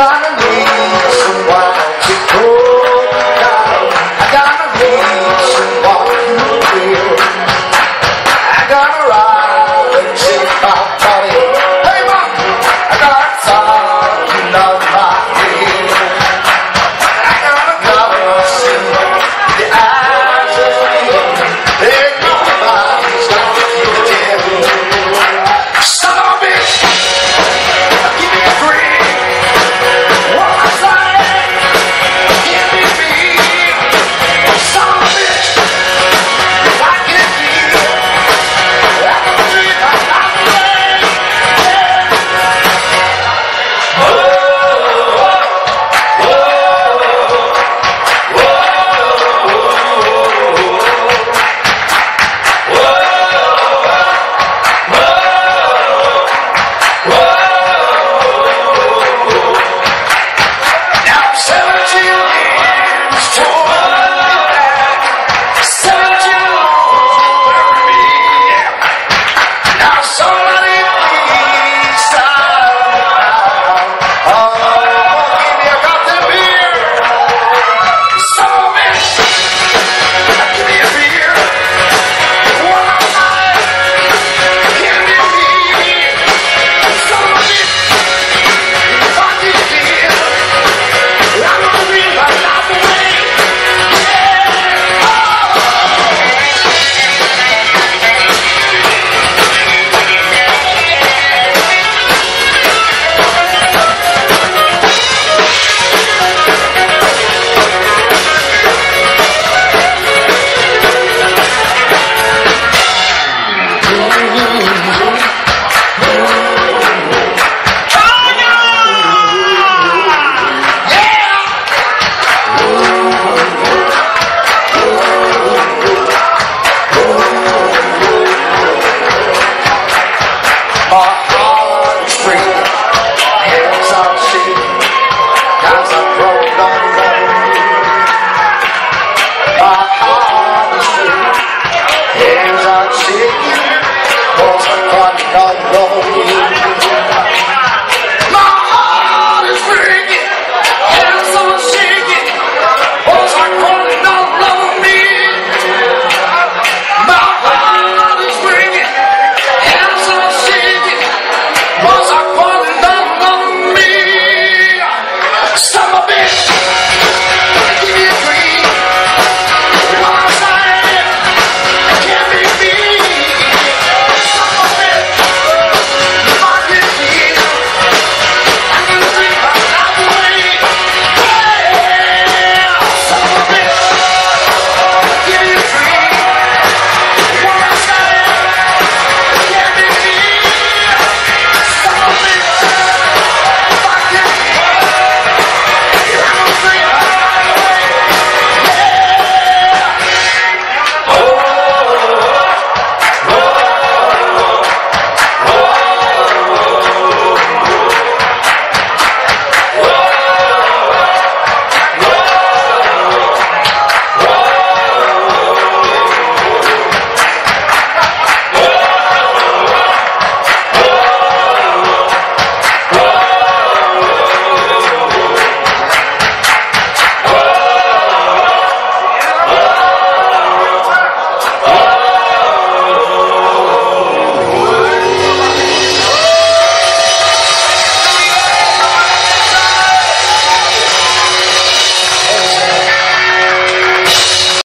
gonna be. Chicago.